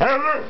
Ever?